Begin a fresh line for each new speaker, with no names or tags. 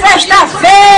sexta-feira!